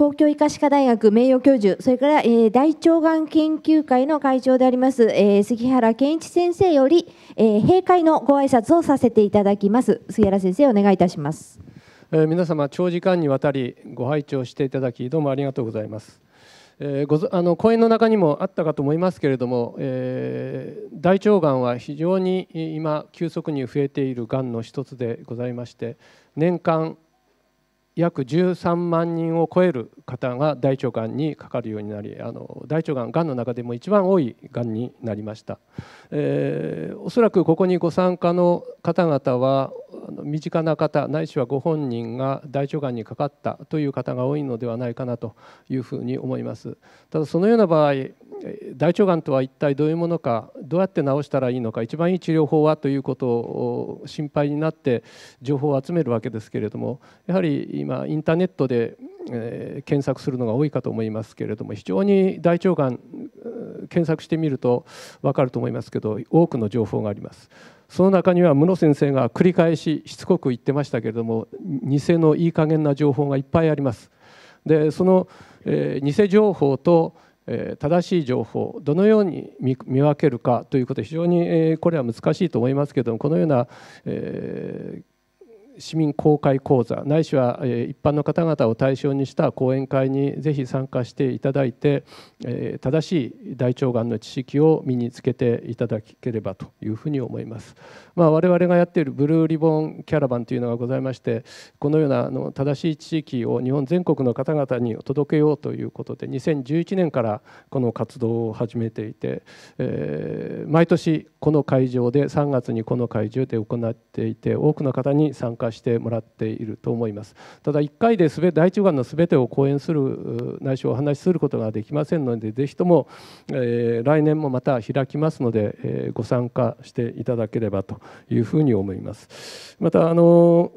東京医科歯科大学名誉教授、それから、えー、大腸がん研究会の会長であります、えー、杉原健一先生より、えー、閉会のご挨拶をさせていただきます。杉原先生、お願いいたします。えー、皆様、長時間にわたりご拝聴していただき、どうもありがとうございます。えー、ごあの講演の中にもあったかと思いますけれども、えー、大腸がんは非常に今急速に増えているがんの一つでございまして年間約13万人を超える方が大腸がんにかかるようになりあの大腸がんがんの中でも一番多いがんになりました、えー、おそらくここにご参加の方々は身近な方ないしはご本人が大腸がんにかかったという方が多いのではないかなというふうに思います。ただそのような場合大腸がんとは一体どういうものかどうやって治したらいいのか一番いい治療法はということを心配になって情報を集めるわけですけれどもやはり今インターネットで、検索するのが多いかと思いますけれども非常に大腸がん検索してみると分かると思いますけど多くの情報があります。その中には室先生が繰り返ししつこく言ってましたけれども偽のいい加減な情報がいっぱいあります。でその、え偽情報とえ正しい情報どのように見分けるかということ非常にえこれは難しいと思いますけれどもこのようなえ市民公開講座ないしは一般の方々を対象にした講演会にぜひ参加していただいて正しい大腸がんの知識を身につけていただければというふうに思います。まあ、我々がやっているブルーリボンキャラバンというのがございましてこのようなあの正しい知識を日本全国の方々に届けようということで2011年からこの活動を始めていて、え、毎年この会場で3月にこの会場で行っていて多くの方に参加してもらっていると思います。ただ1回で大腸がんの全てを講演するないしお話しすることができませんのでぜひとも、えー、来年もまた開きますので、えー、ご参加していただければというふうに思います。またあの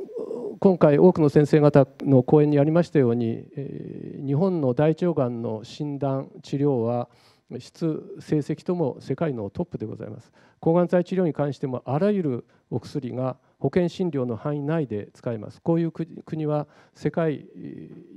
今回多くの先生方の講演にありましたように、えー、日本の大腸がんの診断治療は質成績とも世界のトップでございます。抗がん剤治療に関してもあらゆるお薬が保険診療の範囲内で使えます。こういう国は世界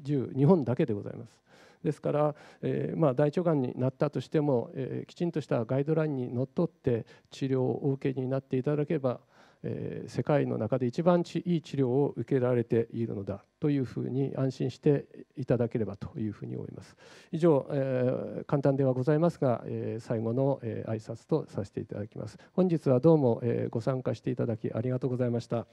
中日本だけでございます。ですから、えー、まあ、大腸がんになったとしても、えー、きちんとしたガイドラインにのっとって治療をお受けになっていただければえ世界の中で一番いい治療を受けられているのだというふうに安心していただければというふうに思います。以上、えー、簡単ではございますが、えー、最後の、えー、挨拶とさせていただきます。本日はどうも、えー、ご参加していただきありがとうございました。